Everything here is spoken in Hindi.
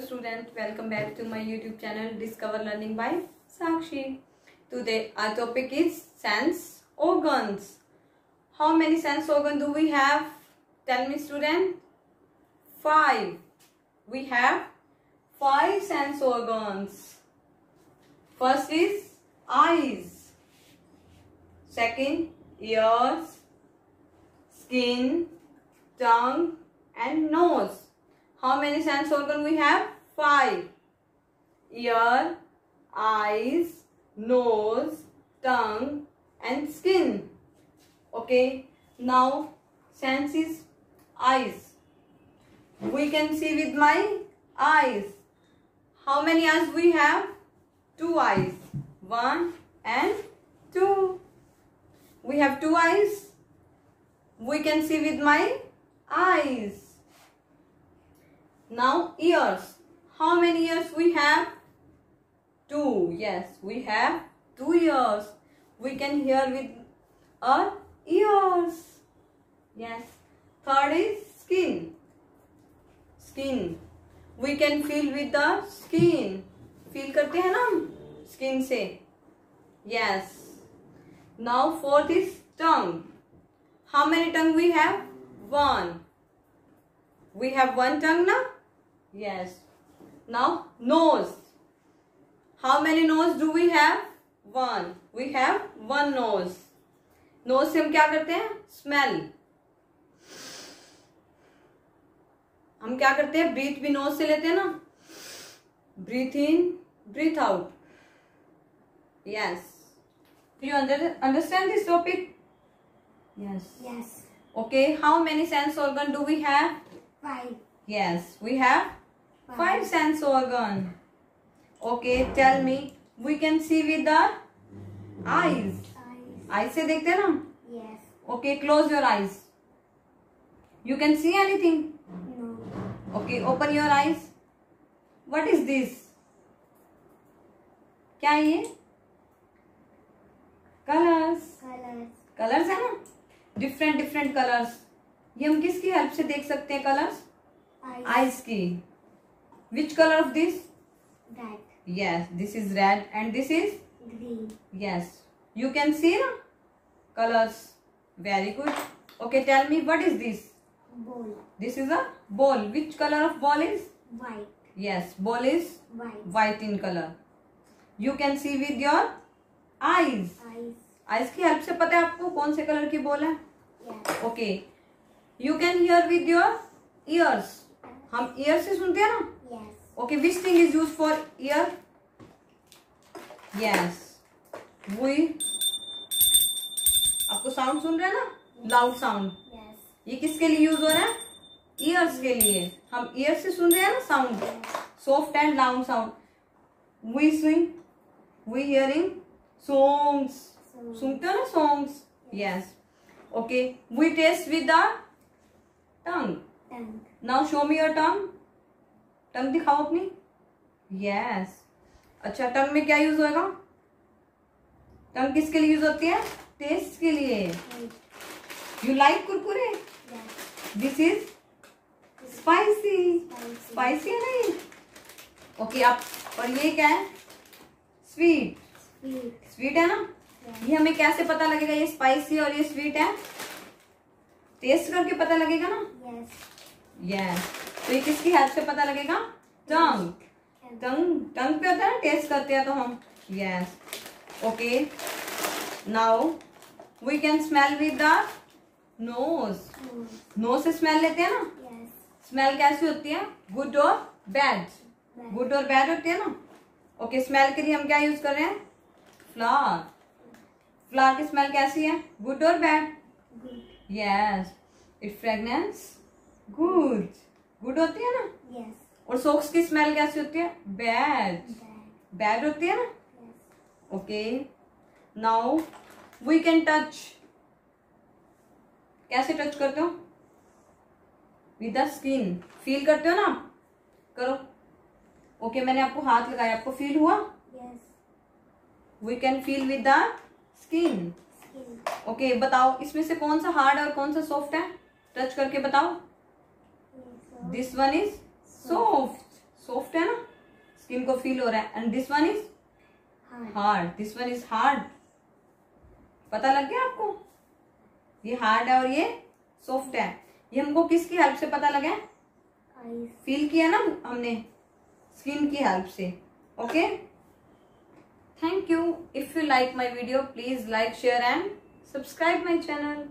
student welcome back to my youtube channel discover learning by sakshi. Today our topic is sense organs. How many sense organs do we have? Tell me student. Five. We have five sense organs. First is eyes. Second ears. Skin tongue and nose how many sense organ we have? Five. Ear, eyes, nose, tongue and skin. Okay. Now sense is eyes. We can see with my eyes. How many eyes we have? Two eyes. One and two. We have two eyes. We can see with my eyes. Now ears. How many ears we have? Two. Yes, we have two ears. We can hear with our ears. Yes. Third is skin. Skin. We can feel with the skin. Feel करते हैं ना हम skin से. Yes. Now fourth is tongue. How many tongue we have? One. We have one tongue now? Yes. Now nose. How many nose do we have? One. We have one nose. Nose से हम क्या करते हैं स्मेल हम क्या करते हैं ब्रीथ भी नोज से लेते हैं ना breath in breath out yes you understand this topic yes Yes. okay how many sense organ do we have Five. Yes, we have five sense organ. Okay, tell me. We can see with the eyes. Eyes. Eyes से देखते हैं ना? Yes. Okay, close your eyes. You can see anything. No. Okay, open your eyes. What is this? क्या है ये? Colors. Colors. Colors है ना? Different different colors. ये हम किसकी हेल्प से देख सकते हैं कलर्स Eyes. आइज़ की Which colour of this Red. yes this is red and this is Green. yes you can see na colors very good okay tell me what is this Bowl. this is a ball which color of ball is White. yes ball is White. white in color you can see with your eyes Eyes. eyes की हेल्प से पता है आपको कौन से कलर की बॉल है Yes. okay you can hear with your ears हम ear से सुनते हैं ना Yes. Okay, which thing is used for ear? Yes. We. आपको साउंड सुन रहे हैं ना? Loud sound Yes. ये किसके लिए यूज़ हो रहा है? ईयर्स के लिए. हम ईयर से सुन रहे हैं ना sound soft and loud sound we swing we hearing songs सुनते हो ना songs yes okay we taste with the tongue Tongue. Now show me your tongue tongue दिखाओ अपनी। यस अच्छा टंग में क्या यूज़ होएगा? टंग किसके लिए यूज़ होती है? टेस्ट के लिए। You like Kurkure? This is spicy spicy है ना ये? ओके आप और ये क्या है? स्वीट स्वीट है ना? ये हमें कैसे पता लगेगा ये स्पाइसी और ये स्वीट है? टेस्ट करके पता लगेगा ना? Yes. यस तो ये किसकी हेल्प से पता लगेगा? टंग टंग टंग पे होता है ना टेस्ट करते हैं तो हम। Yes okay now we can smell with the nose nose से स्मेल लेते हैं ना? Yes. स्मेल कैसी होती है? गुड और बैड गुड और बैड होती है ना? ओके स्मेल के लिए हम क्या यूज़ कर रहे हैं? फ्लावर फ्लावर की स्मेल कैसी है? गुड और bad yes it fragrance good good होती है ना? Yes. और सोक्स की स्मेल कैसी होती है? बैड बैड होती है ना? Okay now we can touch कैसे टच करते हो? विद द स्किन फील करते हो ना करो. ओके okay, मैंने आपको हाथ लगाया. आपको फील हुआ. We can feel with the skin okay बताओ. इसमें से कौन सा हार्ड और कौन सा सॉफ्ट है? टच करके बताओ. Yes. This one is soft soft है ना? स्किन को फील हो रहा है. And this one is hard this one is hard पता लग गया आपको? ये हार्ड है और ये सॉफ्ट है. ये हमको किसकी हेल्प से पता लगा? फील किया ना हमने? स्किन की हेल्प से. Okay thank you if you like my video please like share and subscribe my channel